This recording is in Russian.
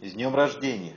И с днем рождения!